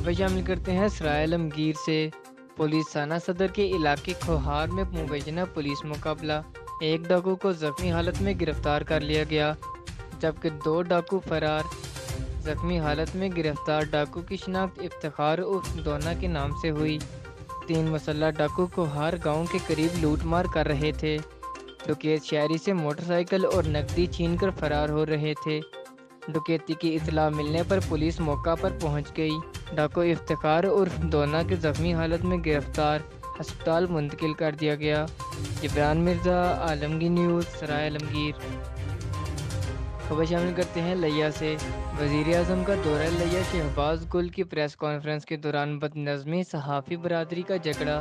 खबर शामिल करते हैं सराय आलमगीर से। पुलिस थाना सदर के इलाके खोहार में मुबैना पुलिस मुकाबला। एक डाकू को जख्मी हालत में गिरफ़्तार कर लिया गया, जबकि दो डाकू फरार। जख्मी हालत में गिरफ़्तार डाकू की शिनाख्त इफ्तार उर्फ़ दोना के नाम से हुई। तीन मसल्ला डाकू को हर गाँव के करीब लूट मार कर रहे थे। डुकेत शहरी से मोटरसाइकिल और नकदी छीन कर फरार हो रहे थे। डकैती की इतला मिलने पर पुलिस मौका पर पहुँच गई। डाको इफ्तार उर्फ़ दोना के जख्मी हालत में गिरफ़्तार हस्पताल मुंतकिल कर दिया गया। जबरान मिर्ज़ा आलमगी न्यूज़, सराय आलमगीर। खबर शामिल करते हैं लिया से। वज़ीर अजम का दौरा लिया शहबाज गुल की प्रेस कॉन्फ्रेंस के दौरान बदनज़मी सहाफ़ी बरदरी का झगड़ा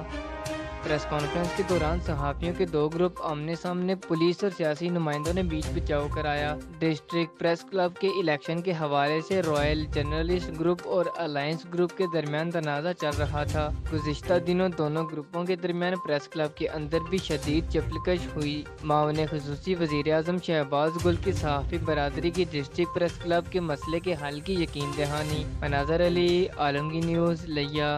प्रेस कॉन्फ्रेंस के दौरान सहाफ़ियों के दो ग्रुप आमने सामने पुलिस और सियासी नुमाइंदों ने बीच बचाव कराया। डिस्ट्रिक्ट प्रेस क्लब के इलेक्शन के हवाले से रॉयल जर्नलिस्ट ग्रुप और अलायंस ग्रुप के दरमियान तनाज़ा चल रहा था। गुजशत दिनों दोनों ग्रुपों के दरमियान प्रेस क्लब के अंदर भी शदीद चपलकश हुई। मावन खसूसी वज़ीर अजम शहबाज गुल की सहाफ़ी बरदरी की डिस्ट्रिक्ट प्रेस क्लब के मसले के हल की यकीन दहानी। मनाजर अली आलमगी न्यूज़ लिया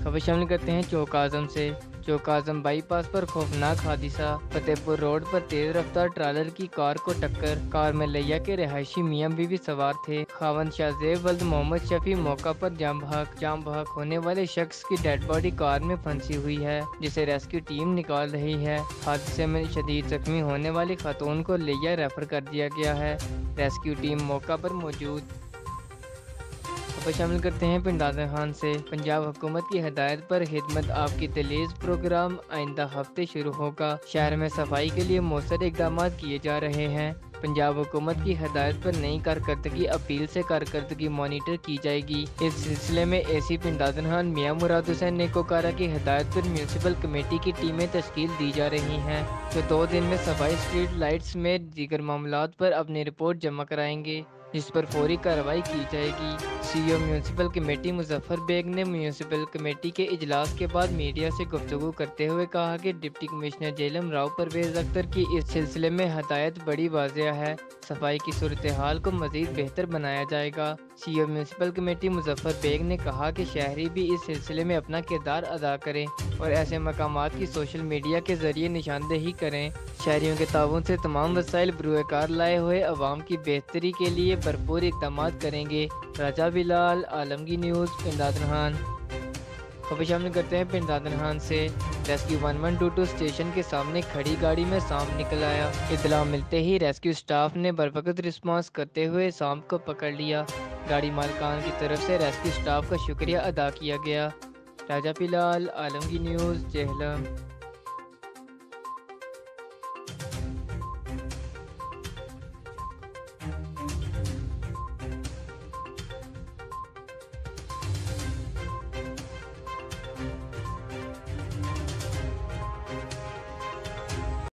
खबर शामिल करते हैं चौक आज़म से। चौक आज़म बाईपास पर खौफनाक हादसा। फतेहपुर रोड पर तेज रफ्तार ट्रालर की कार को टक्कर। कार में लिया के रिहायशी मियाँ भी सवार थे। खावन शाहजेब वल्द मोहम्मद शफी मौका पर जाम बहक जाम बहक होने वाले शख्स की डेड बॉडी कार में फंसी हुई है, जिसे रेस्क्यू टीम निकाल रही है। हादसे में शदीद जख्मी होने वाली खातून को लिया रेफर कर दिया गया है। रेस्क्यू टीम मौका पर मौजूद खबर शामिल करते हैं पिंडाजर खान से। पंजाब हुकूमत की हदायत पर खिदमत आपकी दलीज प्रोग्राम आइंदा हफ़्ते शुरू होगा। शहर में सफ़ाई के लिए मौसर इकदाम किए जा रहे हैं। पंजाब हुकूमत की हदायत पर नई कारकर्दगी, अपील से कारकर्दगी मॉनिटर की जाएगी। इस सिलसिले में ए सी पिंडादन खान, मियाँ मुराद हुसैन नेकोकारा की हदायत पर म्यूनसिपल कमेटी की टीमें तश्कील दी जा रही हैं। जो दो दिन में सफ़ाई स्ट्रीट लाइट्स में दीगर मामला पर अपनी रिपोर्ट जमा कराएँगे, जिस पर फौरी कार्रवाई की जाएगी। CEO municipal committee Muzaffar Baig ने म्यूनसिपल कमेटी के इजलास के बाद मीडिया से गुफ्तु करते हुए कहा कि डिप्टी कमिश्नर जेलम राव परवेज अख्तर की इस सिलसिले में हदायत बड़ी वाजिया है। सफ़ाई की सूरत हाल को मजीद बेहतर बनाया जाएगा। CEO municipal committee Muzaffar Baig ने कहा कि शहरी भी इस सिलसिले में अपना किरदार अदा करें और ऐसे मकाम की सोशल मीडिया के ज़रिए निशानदेही करें। शहरीों के ताउन से तमाम वसाइल बरूकार लाए हुए अवाम की बेहतरी के लिए भरपूर इकदाम करेंगे। राजा बिलाल आलमगी न्यूज़ पिंदादन खान खबर शामिल करते हैं पिंदादन खान से। Rescue one one two two station के सामने खड़ी गाड़ी में सांप निकल आया। इतला मिलते ही रेस्क्यू स्टाफ ने बर वक्त रिस्पॉन्स करते हुए सांप को पकड़ लिया। गाड़ी मालकान की तरफ़ से रेस्क्यू स्टाफ का शुक्रिया अदा किया गया। राजा पिलाल आलमगी न्यूज़ जहलम